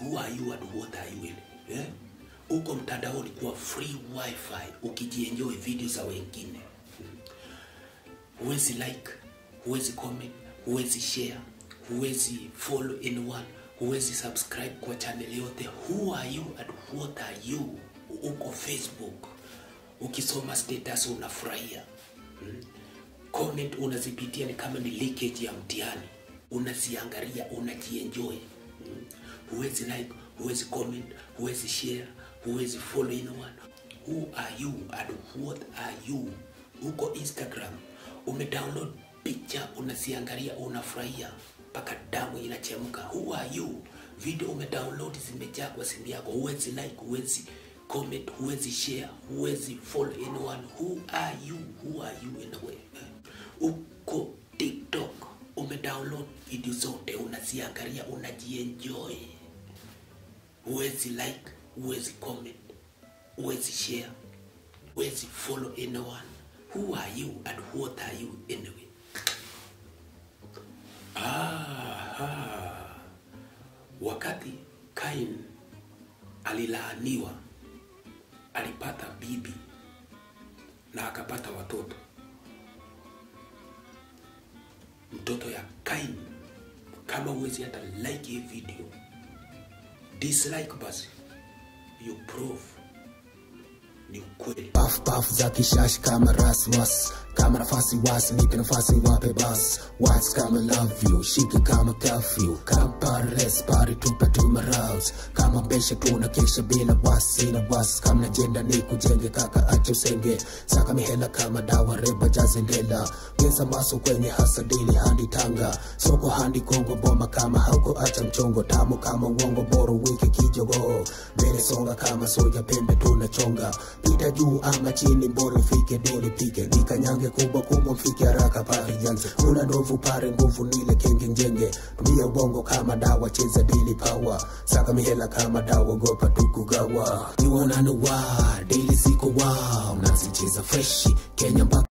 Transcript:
who are you and what are you eh? uko mtandaoni kwa free wifi ukijienjoy video za wengine. Huwezi like huwezi comment huwezi share huwezi follow anyone huwezi subscribe kwa channel yote. Who are you and what are you? Uko facebook. Ukisoma status unafurahia. Hmm? comment unazipitia ni kama ni leakage ya mtihani. Unaziangalia unajienjoy. Mm. Huwezi like huwezi comment huwezi share huwezi follow anyone. Who are you and what are you? Uko instagram umedownload picha unaziangalia unafurahia mpaka damu inachemka. Who are you? Video umedownload zimejaa kwa simu yako. Huwezi like huwezi comment huwezi share huwezi follow anyone. Who are you? Who are you in a way? Uko tiktok umedownload video zote unaziangalia unajienjoy huwezi like huwezi comment huwezi share huwezi follow anyone. Who are you and what are you anyway? Aha. wakati kain alilaaniwa alipata bibi na akapata watoto. Mtoto ya kain kama huwezi hata like hii video dislike basi. You prove ni ukweli. Puff puff za kishash kama raswas kama nafasi wasi nipe nafasi wape bas Wats kama love you. Shika kama curfew kama pares pari tupe tumaraus kama besha tuna kesha bila wasi na wasi kama najenda ni kujenge kaka acha usenge saka mihela kama dawa reba jazendela geza maso kwenye hasadili handi tanga. Soko handi kongo boma kama hauko acha mchongo. Tamu kama uongo boro wiki kijogo. Mbele songa kama soja pembe tunachonga pita juu ama chini boro ufike dole pike. Nikanyange kubwa kubwa mfiki haraka pale janze Una ndovu pare nguvu nile kengi njenge tumia ubongo kama dawa cheza dili power. Saka mihela kama dawa gopa tukugawa niwanano wa dili siko wow nazicheza freshi kenya mpaka